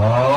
아.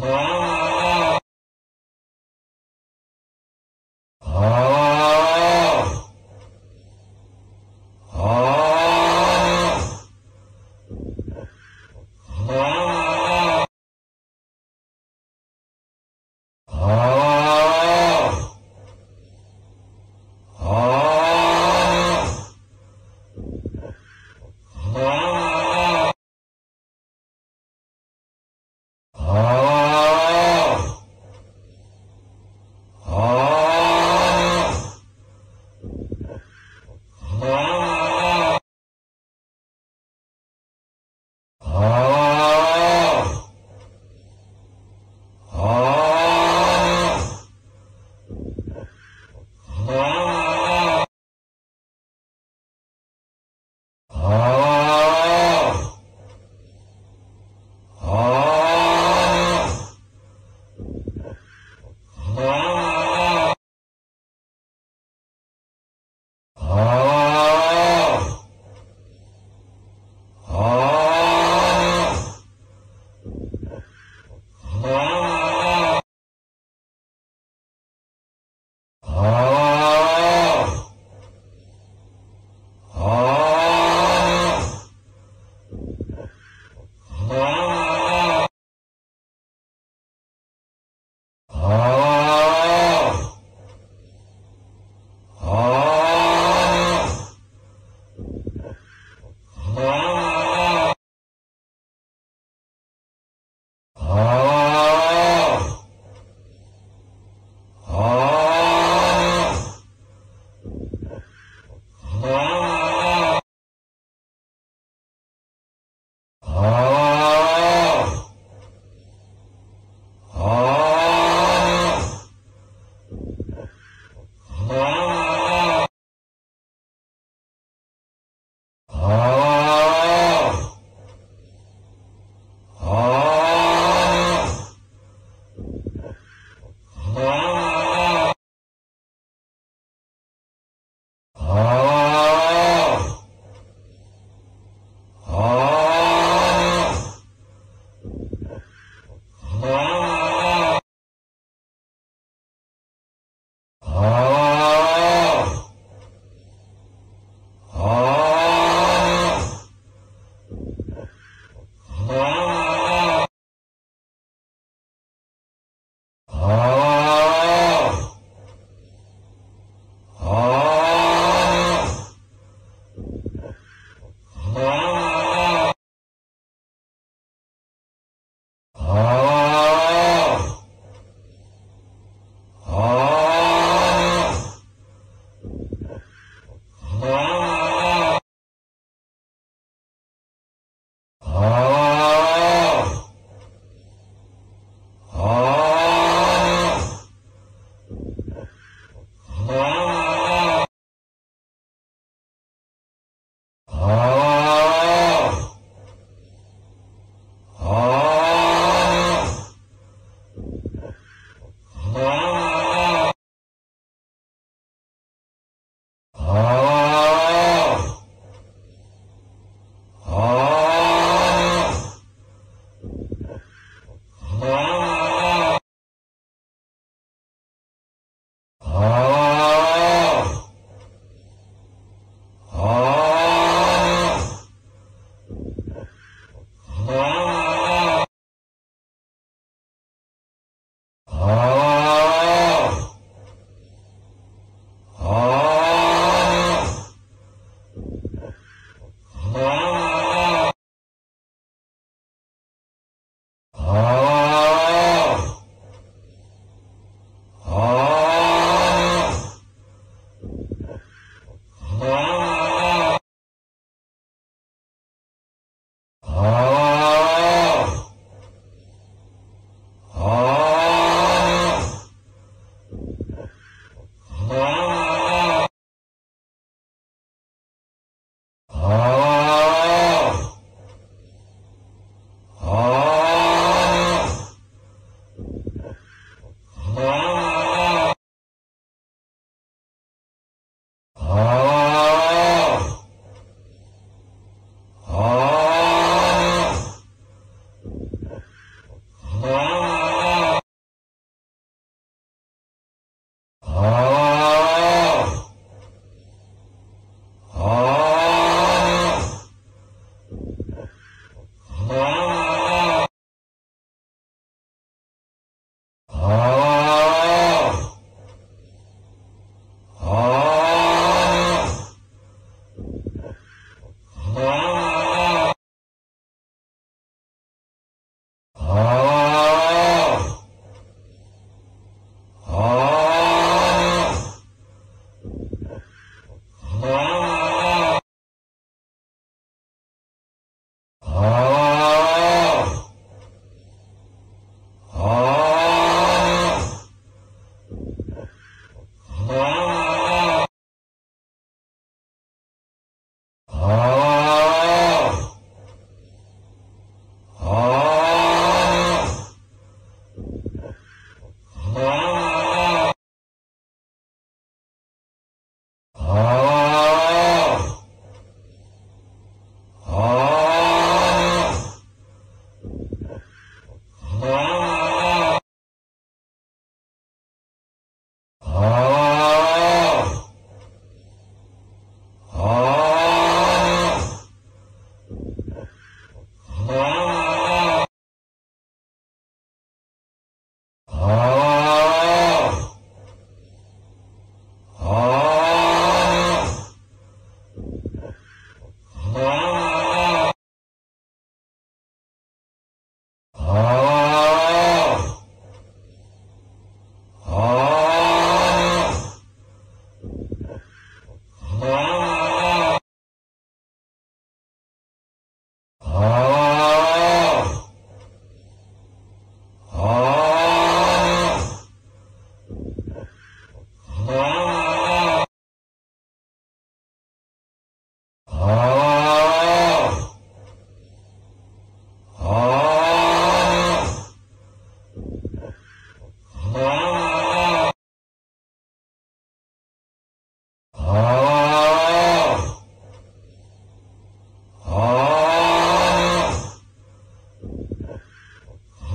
Ah!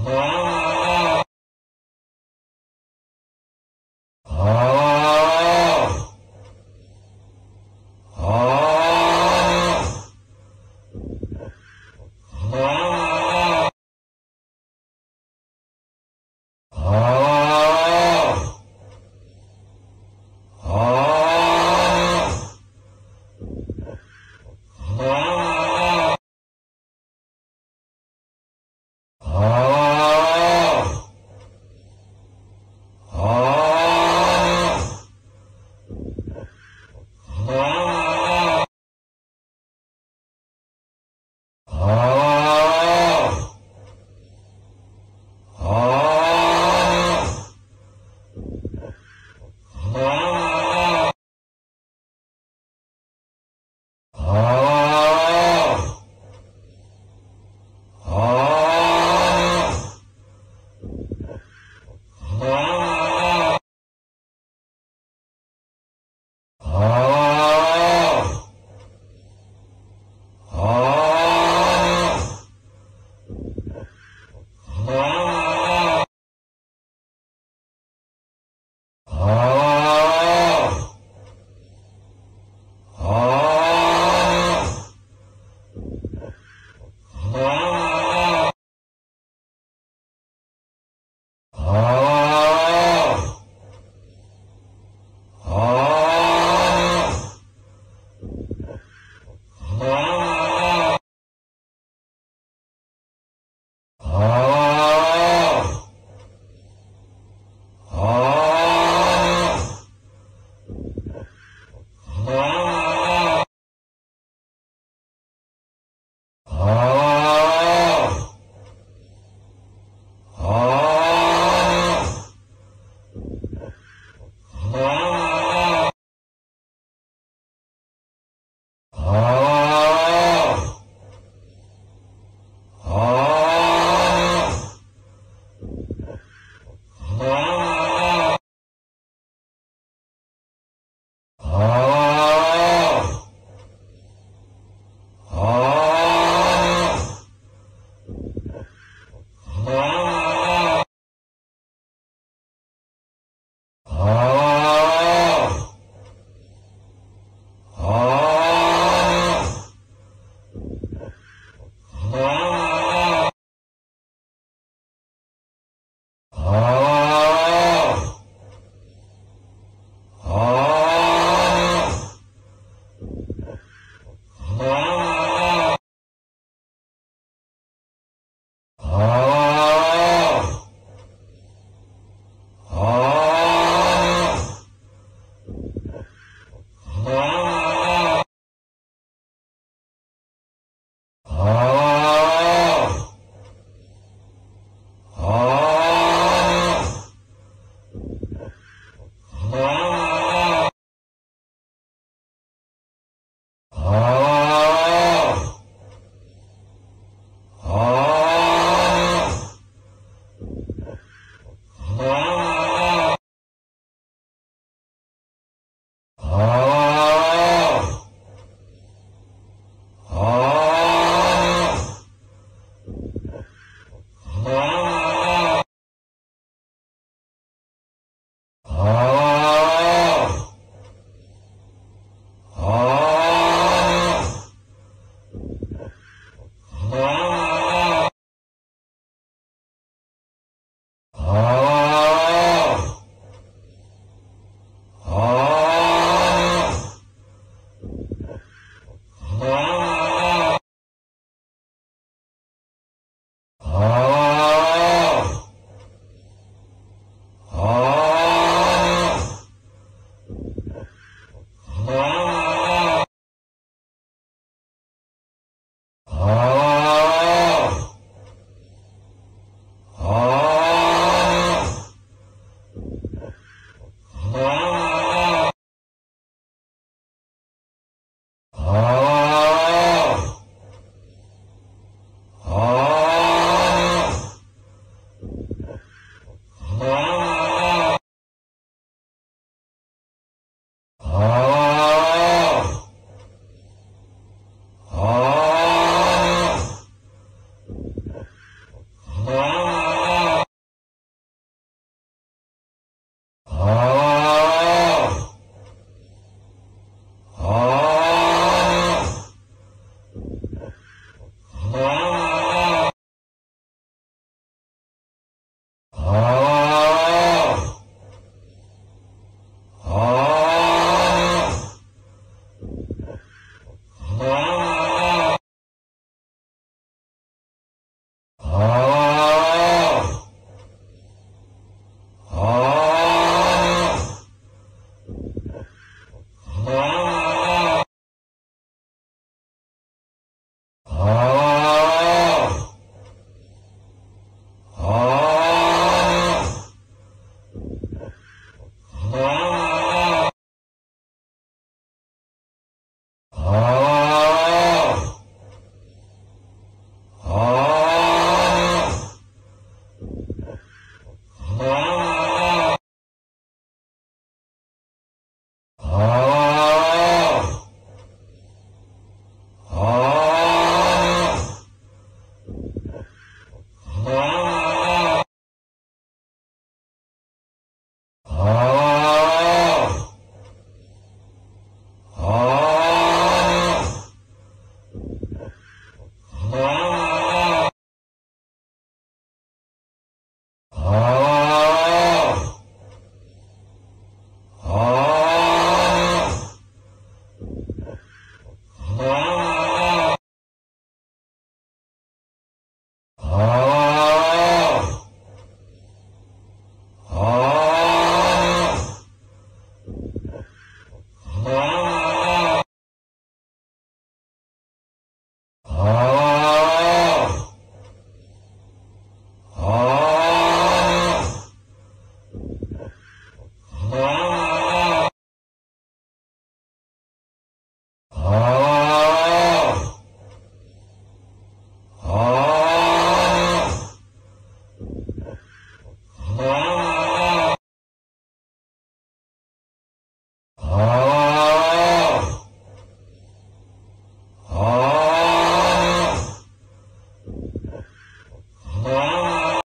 Wow.